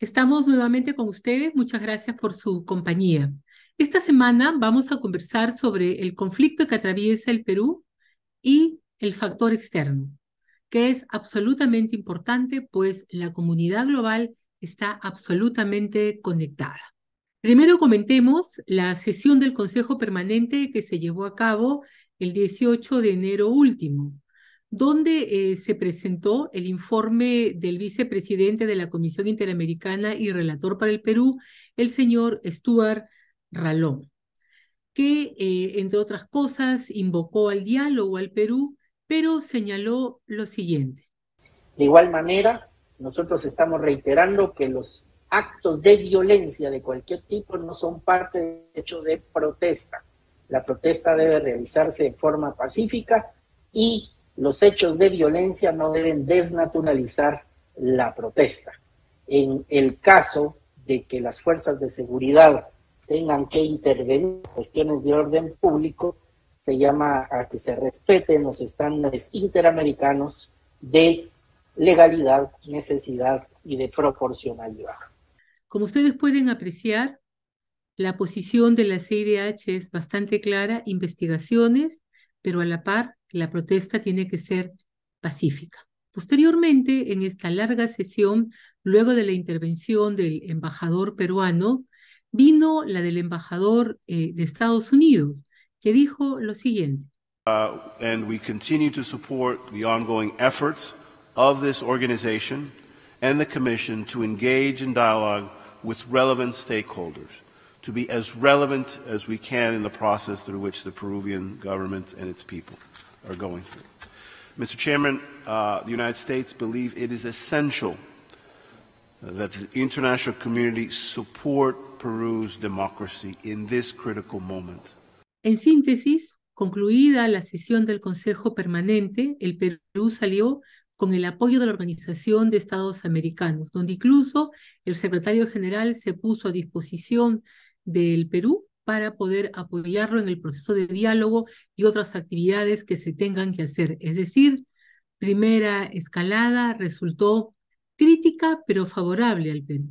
Estamos nuevamente con ustedes. Muchas gracias por su compañía. Esta semana vamos a conversar sobre el conflicto que atraviesa el Perú y el factor externo, que es absolutamente importante, pues la comunidad global está absolutamente conectada. Primero comentemos la sesión del Consejo Permanente que se llevó a cabo el 18 de enero último, donde eh, se presentó el informe del vicepresidente de la Comisión Interamericana y relator para el Perú, el señor Stuart Ralón, que, eh, entre otras cosas, invocó al diálogo al Perú, pero señaló lo siguiente. De igual manera, nosotros estamos reiterando que los actos de violencia de cualquier tipo no son parte del hecho de protesta. La protesta debe realizarse de forma pacífica y los hechos de violencia no deben desnaturalizar la protesta. En el caso de que las fuerzas de seguridad tengan que intervenir en cuestiones de orden público, se llama a que se respeten los estándares interamericanos de legalidad, necesidad y de proporcionalidad. Como ustedes pueden apreciar, la posición de la CIDH es bastante clara, investigaciones, pero a la par la protesta tiene que ser pacífica. Posteriormente, en esta larga sesión, luego de la intervención del embajador peruano, vino la del embajador eh, de Estados Unidos, que dijo lo siguiente. Uh, and we continue to support the ongoing efforts of this organization and the Commission to engage in dialogue with relevant stakeholders, to be as relevant as we can in the process through which the Peruvian government and its people are going through. Mr. Chairman, uh, the United States believe it is essential that the international community support Peru's democracy in this critical moment. En síntesis, concluida la sesión del Consejo Permanente, el Perú salió con el apoyo de la Organización de Estados Americanos, donde incluso el secretario general se puso a disposición del Perú para poder apoyarlo en el proceso de diálogo y otras actividades que se tengan que hacer. Es decir, primera escalada resultó crítica pero favorable al Perú.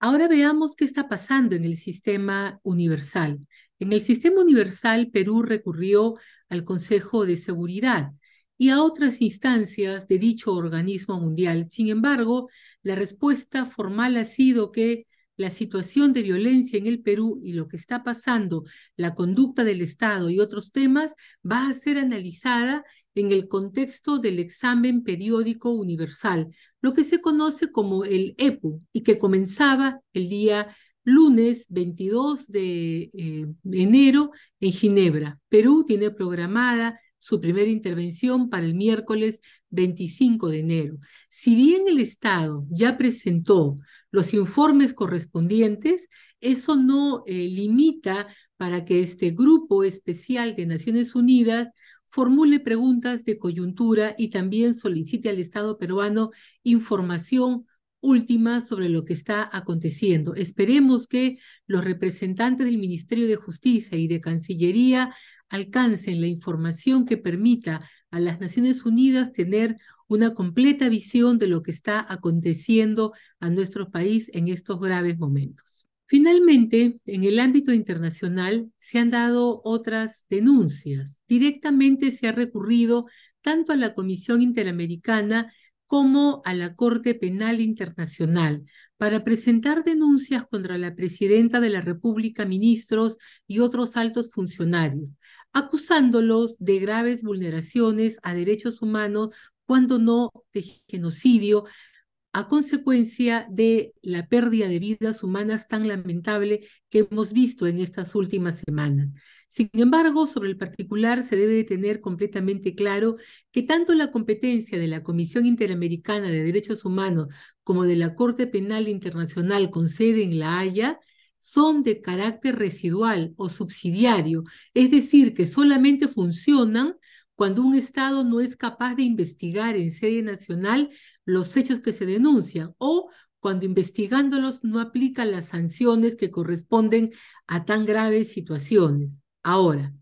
Ahora veamos qué está pasando en el sistema universal. En el sistema universal, Perú recurrió al Consejo de Seguridad y a otras instancias de dicho organismo mundial. Sin embargo, la respuesta formal ha sido que la situación de violencia en el Perú y lo que está pasando, la conducta del Estado y otros temas, va a ser analizada en el contexto del examen periódico universal, lo que se conoce como el EPU y que comenzaba el día lunes 22 de, eh, de enero en Ginebra. Perú tiene programada su primera intervención para el miércoles 25 de enero. Si bien el Estado ya presentó los informes correspondientes, eso no eh, limita para que este grupo especial de Naciones Unidas formule preguntas de coyuntura y también solicite al Estado peruano información última sobre lo que está aconteciendo. Esperemos que los representantes del Ministerio de Justicia y de Cancillería alcancen la información que permita a las Naciones Unidas tener una completa visión de lo que está aconteciendo a nuestro país en estos graves momentos. Finalmente, en el ámbito internacional se han dado otras denuncias. Directamente se ha recurrido tanto a la Comisión Interamericana como a la Corte Penal Internacional para presentar denuncias contra la presidenta de la República, ministros y otros altos funcionarios, acusándolos de graves vulneraciones a derechos humanos, cuando no de genocidio, a consecuencia de la pérdida de vidas humanas tan lamentable que hemos visto en estas últimas semanas. Sin embargo, sobre el particular se debe tener completamente claro que tanto la competencia de la Comisión Interamericana de Derechos Humanos como de la Corte Penal Internacional con sede en La Haya son de carácter residual o subsidiario, es decir, que solamente funcionan cuando un Estado no es capaz de investigar en sede nacional los hechos que se denuncian o cuando investigándolos no aplica las sanciones que corresponden a tan graves situaciones. Ahora,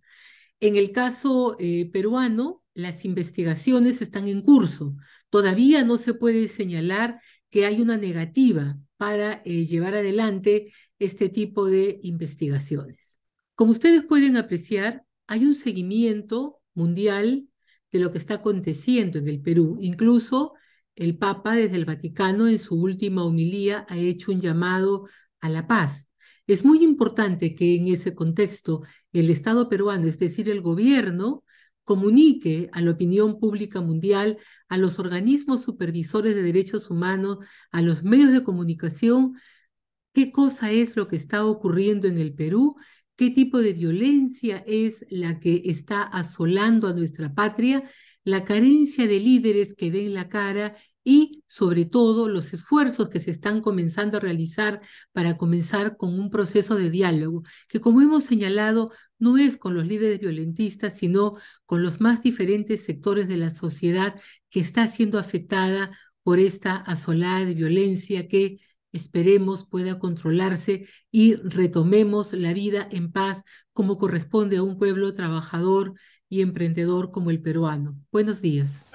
en el caso eh, peruano, las investigaciones están en curso. Todavía no se puede señalar que hay una negativa para eh, llevar adelante este tipo de investigaciones. Como ustedes pueden apreciar, hay un seguimiento mundial de lo que está aconteciendo en el Perú. Incluso el Papa desde el Vaticano en su última homilía ha hecho un llamado a la paz. Es muy importante que en ese contexto el Estado peruano, es decir, el gobierno, comunique a la opinión pública mundial, a los organismos supervisores de derechos humanos, a los medios de comunicación, qué cosa es lo que está ocurriendo en el Perú, qué tipo de violencia es la que está asolando a nuestra patria, la carencia de líderes que den la cara y sobre todo los esfuerzos que se están comenzando a realizar para comenzar con un proceso de diálogo, que como hemos señalado no es con los líderes violentistas, sino con los más diferentes sectores de la sociedad que está siendo afectada por esta asolada de violencia que esperemos pueda controlarse y retomemos la vida en paz como corresponde a un pueblo trabajador y emprendedor como el peruano. Buenos días.